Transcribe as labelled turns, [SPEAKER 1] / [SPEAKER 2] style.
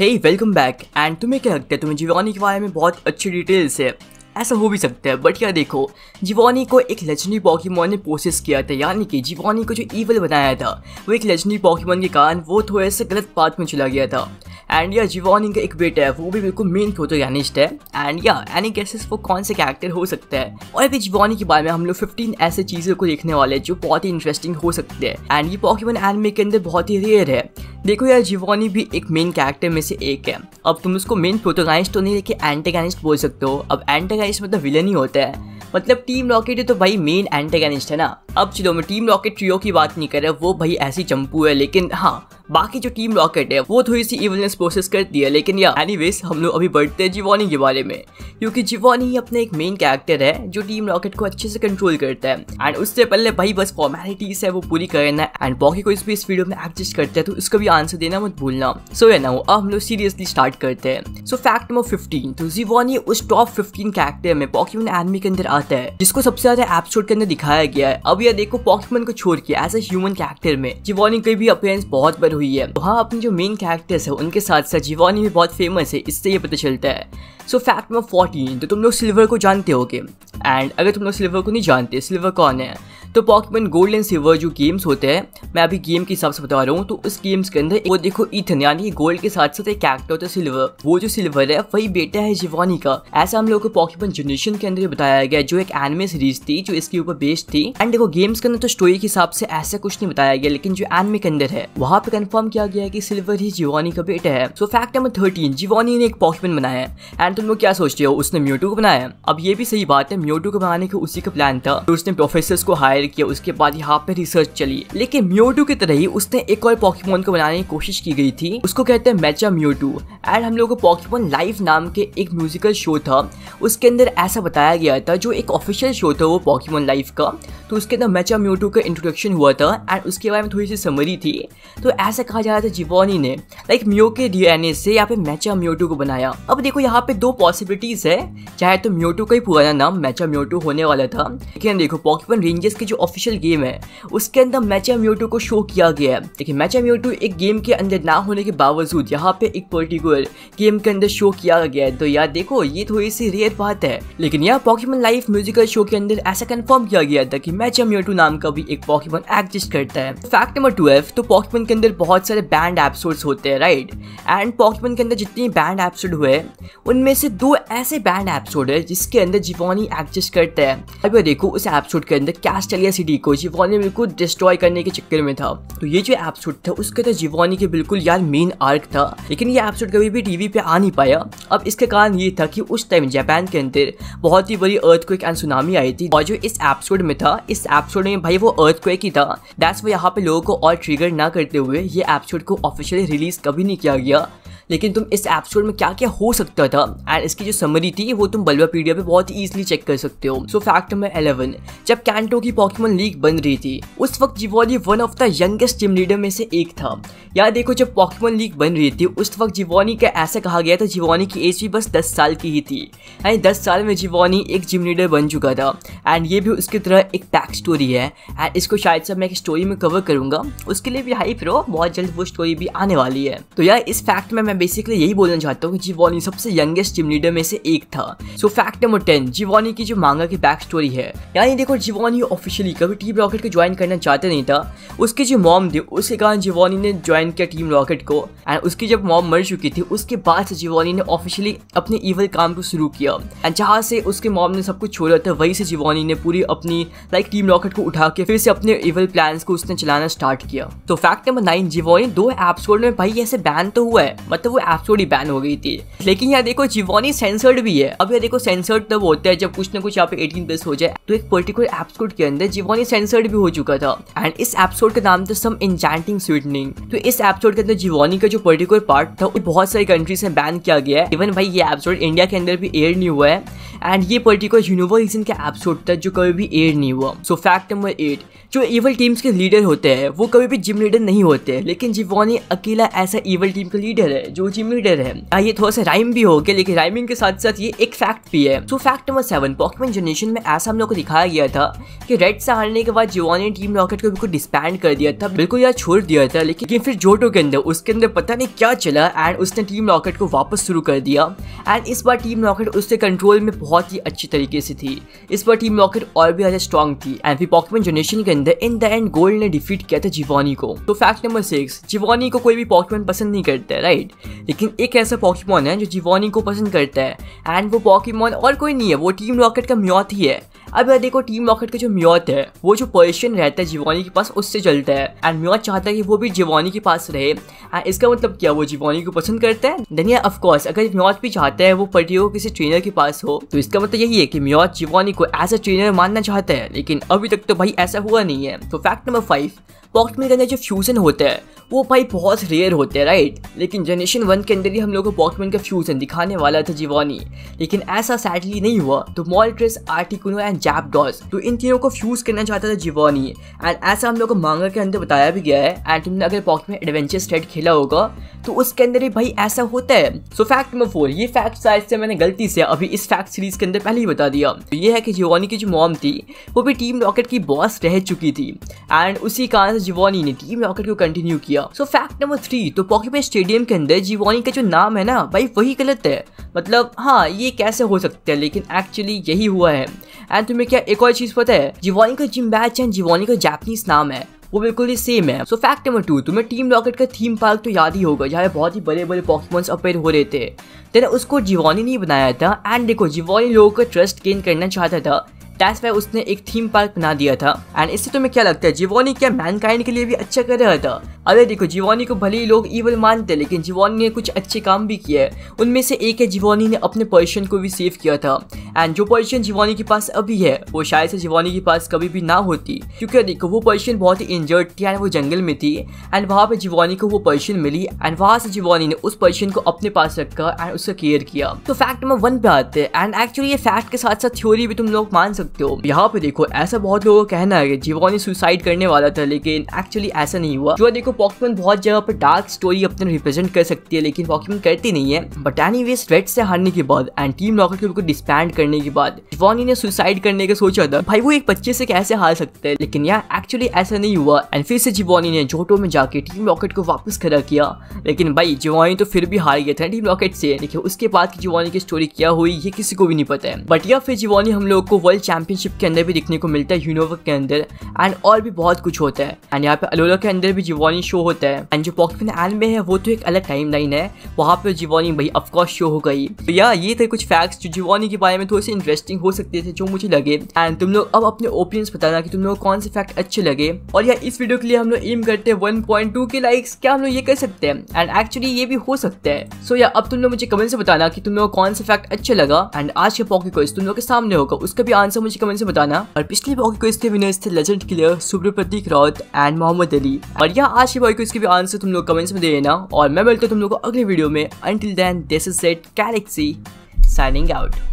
[SPEAKER 1] Hey welcome back and तुम्हें क्या लगता है, तुम्हें जीवानी के बारे में बहुत अच्छी डिटेल्स है? ऐसा हो भी सकता है बट क्या देखो, जीवानी को एक लेजेंडरी पॉकीमोन ने प्रोसेस किया था, यानी कि जीवानी को जो ईवल बनाया था, वो एक लेजेंडरी पॉकीमोन के कारण वो थोड़े से गलत पाथ में चला गया था। एंड या जीवानी का एक बेटा है, वो भी बिल्कुल मेन प्रोटोगैनिस्ट है? एंड या एनी गेसेस वो कौन से कैरेक्टर हो सकता है? और अभी जीवानी के बारे में हम लोग फिफ्टीन ऐसे चीज़ों को देखने वाले हैं जो बहुत ही इंटरेस्टिंग हो सकते हैं। एंड ये पॉकीमोन एनिमे के अंदर बहुत ही रेयर है। देखो यार जीवानी भी एक मेन कैरेक्टर में से एक है। अब तुम उसको मेन प्रोटोगानिस्ट तो नहीं लेकिन एंटेगानिस्ट बोल सकते हो? अब एंटेगानिस्ट मतलब विलन ही होता है। मतलब टीम रॉकेट तो भाई मेन एंटेगानिस्ट है ना? अब चलो, मैं टीम रॉकेट ट्रियो की बात नहीं कर रहा, वो भाई ऐसी चंपू है, लेकिन हाँ बाकी जो टीम रॉकेट है, वो थोड़ी सी इवलनेस प्रोसेस करती है, लेकिन या एनीवेज हम लोग अभी बढ़ते हैं जीवानी के बारे में। क्योंकि जीवानी ही अपना एक मेन कैरेक्टर है, जो टीम रॉकेट को अच्छे से कंट्रोल करता है। एंड उससे पहले भाई बस फॉर्मेलिटीज है, वो पूरी करना है। एंड बाकी कोई भी इस वीडियो में एडजस्ट करता है तो उसका भी आंसर देना मत भूलना। सो है ना अब हम लोग सीरियसली स्टार्ट करते हैं। सो फैक्ट नंबर फिफ्टीन तो जीवानी उस टॉप फिफ्टीन कैरेक्टर में पॉकीमन एडमी के अंदर आता है, जिसको सबसे ज़्यादा एपिसोड के अंदर दिखाया गया है। अब यह देखो पॉकीमन को छोड़ के एज ए ह्यूमन कैरेक्टर में जीवानी की भी अपीयरेंस बहुत बार हुई है। वहाँ हाँ अपने जो मेन कैरेक्टर्स है, उनके साथ साथ जीवानी भी बहुत फ़ेमस है, इससे ये पता चलता है। सो फैक्ट नंबर फोर्टीन तो तुम लोग सिल्वर को जानते होगे। एंड अगर तुम लोग सिल्वर को नहीं जानते, सिल्वर कौन है? तो पॉकेमन गोल्ड एंड सिल्वर जो गेम्स होते हैं, मैं अभी गेम के हिसाब से बता रहा हूँ तो उस गेम्स के अंदर वो देखो इथन यानी गोल्ड के साथ साथ एक कैरेक्टर होता है सिल्वर वो जो सिल्वर है, वही बेटा है जीवानी का। ऐसा हम लोग को पॉकेमन जनरेशन के अंदर बताया गया जो एक एनिमे सीरीज़ थी, जो इसके ऊपर बेस्ड थी। एंड देखो गेम्स के अंदर तो स्टोरी के हिसाब से ऐसा कुछ नहीं बताया गया, लेकिन जो एनमे के अंदर है, वहाँ पे कंफर्म किया गया है कि सिल्वर ही जीवानी का बेटा है। So fact number thirteen Giovanni ने एक पॉकेमन बनाया है। एंड तुम लोग क्या सोचते हो, उसने म्यूटू को बनाया अब ये भी सही बात है म्यूटू को बनाने का उसी का प्लान था। तो उसने प्रोफेसर को हायर किया, उसके बाद यहाँ पे रिसर्च चली। लेकिन म्यूटू की तरह ही उसने एक और पॉकीमोन को बनाने की कोशिश की गई थी। उसको कहते हैं मैचा म्यूटू एंड हम लोग को पॉकीमोन लाइव नाम के एक म्यूजिकल शो था। उसके अंदर ऐसा बताया गया था, जो एक ऑफिशियल शो था वो पॉकीमोन लाइव का। तो उसके अंदर मैचा म्यूटू का इंट्रोडक्शन हुआ था एंड उसके बारे में थोड़ी सी समरी थी। तो ऐसा कहा जा रहा था जिवोनी ने लाइक म्यो के डीएनए से यहाँ पे मैचा म्यूटू को बनाया। अब देखो यहाँ पे दो पॉसिबिलिटीज है। चाहे तो म्यूटू का ही पुराना नाम मैचा म्यूटू होने वाला था, लेकिन देखो पॉकीमोन रेंजर्स की जो ऑफिशियल गेम है, उसके अंदर मैचा म्यूटू को शो किया गया है। लेकिन मैचा म्यूटू एक गेम के अंदर ना होने के बावजूद यहाँ पे एक पर्टिकुलर गेम के अंदर शो किया गया है। तो यार देखो, ये थोड़ी सी रेयर बात है। लेकिन यहाँ पॉकीमोन लाइव म्यूजिकल शो के अंदर ऐसा कंफर्म किया गया था कि मैचा म्यूटू नाम का भी एक पॉकीमोन एग्जिस्ट करता है। फैक्ट नंबर ट्वेल्व तो पॉकीमोन के अंदर बहुत सारे बैंड एपिसोड्स होते हैं राइट एंड पॉकीमोन के अंदर जितनी बैंड एपिसोड हुए उनमें से दो ऐसे बैंड एपिसोड है जिसके अंदर जीवोनी एग्जिस्ट करता है। अब देखो, उस एपिसोड के अंदर कैस्टलिया सिटी को जीवोनी बिल्कुल डिस्ट्रॉय करने के चक्कर में था। तो ये जो एपिसोड था, उसके अंदर जीवोनी के बिल्कुल यार मेन आर्क था। लेकिन ये एपिसोड कभी भी टीवी पे आ नहीं पाया। अब इसके कारण ये था कि उस टाइम जापान के अंदर बहुत ही बड़ी अर्थ को एक सुनामी आई थी। और जो इस एपिसोड में था, इस एपिसोड में भाई वो अर्थ को एक ही था। दैट्स वो यहाँ पे लोगों को और ट्रिगर ना करते हुए ये एपिसोड को ऑफिशियली रिलीज़ कभी नहीं किया गया। लेकिन तुम इस एपिसोड में क्या क्या हो सकता था? एंड इसकी जो समरी थी, वो तुम बल्बापीडिया पे बहुत ईजिली चेक कर सकते हो। सो फैक्ट नंबर इलेवन जब कैंटो की पॉकीमोन लीग बन रही थी, उस वक्त Giovanni one of the youngest team leader में से एक था। यार देखो, जब पॉकीमोन लीग बन रही थी, उस वक्त जीवोनी का ऐसा कहा गया था जीवोनी की एज भी बस दस साल की ही थी। एंड दस साल में जीवोनी एक जिम लीडर बन चुका था। एंड ये भी उसकी तरह एक बैक स्टोरी है। एंड इसको शायद से मैं एक स्टोरी में कवर करूँगा। उसके लिए भी हाई रहो, बहुत जल्द वो स्टोरी भी आने वाली है। तो यार, इस फैक्ट में मैं बेसिकली यही बोलना चाहता हूँ कि जीवोनी सबसे यंगेस्ट टीम लीडर में से एक था। So fact number ten Giovanni की जो मांगा की बैक स्टोरी है। यानी देखो, जीवोनी ऑफिशियली कभी टीम रॉकेट को ज्वाइन करना चाहते नहीं था। उसकी जो मॉम थी उसके कारण जीवोनी ने ज्वाइन किया टीम रॉकेट को। एंड उसकी जब मॉम मर चुकी थी, उसके बाद से जीवोनी ने ऑफिशियली अपने ईवल काम को शुरू किया। एंड जहाँ से उसके मॉम ने सब कुछ छोड़ा था, वही से जीवोनी ने पूरी अपनी लाइक टीम रॉकेट को उठा के फिर से अपने इवल प्लान को उसने चलाना स्टार्ट किया। तो फैक्ट नंबर नाइन जीवोनी दो एपिसोड में भाई, ऐसे बैन तो हुआ है। मतलब वो एपिसोड ही बैन हो गई थी। लेकिन यहाँ देखो जीवोनी सेंसर्ड भी है। अब यहाँ देखो सेंसर्ड तब होता है जब कुछ ना कुछ यहाँ पे 18 प्लस हो जाए। तो एक पर्टिकुलर एपिसोड के अंदर जीवोनी सेंसर्ड भी हो चुका था। एंड इस एपिसोड का नाम था सम इंचैंटिंग स्वीटनिंग तो इस एपिसोड के अंदर जीवोनी का जो पर्टिकुलर पार्ट था, वो बहुत सारी कंट्रीज़ में बैन किया गया है। इवन भाई ये एपिसोड इंडिया के अंदर भी एयर नहीं हुआ है। एंड ये पर्टिकुलर यूनिवर्सन का एपिसोड था जो कभी भी एयर नहीं हुआ। सो फैक्ट नंबर एट जो इवल टीम्स के लीडर होते हैं, वो कभी भी जिम लीडर नहीं होते। लेकिन जीवोनी अकेला ऐसा इवल टीम का लीडर है जो जिम लीडर है हाँ, ये थोड़ा सा राइम भी हो गया लेकिन राइमिंग के साथ साथ ये एक फैक्ट भी है। तो fact number seven Pokemon generation में ऐसा हम लोग को दिखाया गया था कि रेड से हारने के बाद जिवानी ने टीम रॉकेट को बिल्कुल डिस्पैंड कर दिया था बिल्कुल यार छोड़ दिया था लेकिन फिर जोटो के अंदर उसके अंदर पता नहीं क्या चला एंड उसने टीम रॉकेट को वापस शुरू कर दिया। एंड इस बार टीम रॉकेट उसके कंट्रोल में बहुत ही अच्छी तरीके से थी। इस बार टीम रॉकेट और भी ज़्यादा स्ट्रॉन्ग थी। एंड फिर पॉकेमन जनरेशन के अंदर इन द एंड गोल्ड ने डिफीट किया था जिवानी को। तो फैक्ट नंबर सिक्स जिवानी को कोई भी पॉकेमन पसंद नहीं करता राइट लेकिन एक ऐसा पॉकीमॉन है जो जीवानी को पसंद करता है। एंड वो पॉकीमॉन और कोई नहीं है, वो टीम रॉकेट का म्योत ही है। अब यार देखो टीम रॉकेट का जो म्योत है, वो जो पोजिशन रहता है जीवानी के पास, उससे चलता है। एंड म्योत चाहता है कि वो भी जीवानी के पास रहे। एंड इसका मतलब क्या, वो जीवानी को पसंद करता है? देन ऑफ़ कोर्स अगर म्योत भी चाहता है, वो पर्टिकुलर किसी ट्रेनर के पास हो तो इसका मतलब यही है कि म्योत जीवानी को एज अ ट्रेनर मानना चाहता है। लेकिन अभी तक तो भाई ऐसा हुआ नहीं है। तो फैक्ट नंबर फाइव पॉकेटमैन के अंदर जो फ्यूजन होता है, वो भाई बहुत रेयर होते हैं राइट लेकिन जनरेशन वन के अंदर ही हम लोग को पॉकेटमैन का फ्यूजन दिखाने वाला था जीवानी। लेकिन ऐसा सैडली नहीं हुआ। तो मॉल्ट्रेस आर्टिकुनो एंड जैपडॉस तो इन तीनों को फ्यूज करना चाहता था जीवानी। एंड ऐसा हम लोग को मांगा के अंदर बताया भी गया है। एंड तुमने अगर पॉकेटमैन एडवेंचर स्टेट खेला होगा तो उसके अंदर ही भाई ऐसा होता है। सो फैक्ट नंबर फोर ये फैक्ट शायद से मैंने गलती से अभी इस फैक्ट सीरीज़ के अंदर पहले ही बता दिया। तो ये है कि जीवानी की जो मॉम थी, वो भी टीम रॉकेट की बॉस रह चुकी थी। एंड उसी कारण से जीवानी ने टीम रॉकेट को कंटिन्यू किया। सो फैक्ट नंबर थ्री तो पॉकेमोन स्टेडियम के अंदर जीवानी का जो नाम है ना, भाई वही गलत है। मतलब हाँ ये कैसे हो सकते हैं, लेकिन एक्चुअली यही हुआ है। एंड तुम्हें क्या एक और चीज़ पता है? जीवानी का जिम बैच एंड जीवानी का जैपनीज नाम है। वो बिल्कुल ही सेम है। सो फैक्ट नंबर टू तुम्हें टीम रॉकेट का थीम पार्क तो याद ही होगा, जहाँ बहुत ही बड़े बड़े पॉक्यूमेंट्स अपेयर हो रहे थे। तेरा उसको जीवानी नहीं बनाया था। एंड देखो जीवानी लोगों का ट्रस्ट गेन करना चाहता था। दैट्स वाई उसने एक थीम पार्क बना दिया था। एंड इससे तुम्हें क्या लगता है? जीवानी क्या मैनकाइंड के लिए भी अच्छा कर रहा था? अरे देखो जीवानी को भले ही लोग ईवल मानते लेकिन जीवानी ने कुछ अच्छे काम भी किए उनमें से एक है जीवानी ने अपने पोजिशन को भी सेव किया था। एंड जो पोजिशन जीवानी के पास अभी है, वो शायद से जीवानी के पास कभी भी ना होती। क्योंकि देखो, वो पोजिशन बहुत ही इंजर्ड थी एंड वो जंगल में थी। एंड वहाँ पे जीवानी को वो पोजिशन मिली। एंड वहाँ से जीवानी ने उस पोजिशन को अपने पास रखा एंड उसका केयर किया। तो फैक्ट नंबर वन पे आते हैं। एंड एक्चुअली ये फैक्ट के साथ साथ थ्योरी भी तुम लोग मान सकते हो। यहाँ पे देखो, ऐसा बहुत लोगों का कहना है कि जीवानी सुसाइड करने वाला था, लेकिन एक्चुअली ऐसा नहीं हुआ। जो देखो पॉकेमन बहुत जगह पर डार्क स्टोरी अपने रिप्रेजेंट कर सकती है, लेकिन पॉकेमन करती नहीं है। बट एनी वे रेड से हारने के बाद एंड टीम रॉकेट को डिस्पैंड करने के बाद, जीवानी ने सुसाइड करने का सोचा था। भाई, वो एक बच्चे से कैसे हार सकते हैं? लेकिन यार एक्चुअली ऐसा नहीं हुआ। एंड फिर से जीवानी ने जोटो में जाके टीम रॉकेट को वापस खड़ा किया। लेकिन भाई, जीवानी तो फिर भी हार गया था टीम रॉकेट से। लेकिन उसके बाद की जीवानी की स्टोरी क्या हुई, ये किसी को भी नहीं पता है। बट या फिर जीवानी हम लोग को वर्ल्ड चैंपियनशिप के अंदर भी दिखने को मिलता है यूनिवर्क के अंदर एंड और भी बहुत कुछ होता है। एंड यहाँ पे अलोला के अंदर भी जीवानी शो होता है। एंड जो पॉकेमन एन में है, वो तो एक अलग टाइम लाइन है। वहाँ पे जीवानी भाई ऑफकोर्स शो हो गई। तो या ये थे कुछ फैक्ट्स जो जीवानी के बारे में थोड़े से इंटरेस्टिंग हो सकते थे, जो मुझे लगे। एंड तुम लोग अब अपने ओपिनियंस बताना कि तुम लोग कौन से फैक्ट अच्छे लगे। और या इस वीडियो के लिए हम लोग एम करते हैं वन के लाइक्स क्या हम लोग ये कर सकते हैं? एंड एक्चुअली ये भी हो सकता है। सो या अब तुम लोग मुझे कमेंट से बताना कि तुम लोग कौन से फैक्ट अच्छा लगा। एंड आज के पॉकेट क्विज तुम लोग के सामने होगा। उसका भी आंसर मुझे कमेंट से बताना और पिछले बॉय के विनर्स थे legend killer Subhra Pratik Raut and Mohammad Ali. और यहाँ आज के बॉय के भी आंसर तुम लोग कमेंट्स में दे देना और मैं मिलता हूँ तुम लोग को अगले वीडियो में। Until then this is set galaxy signing out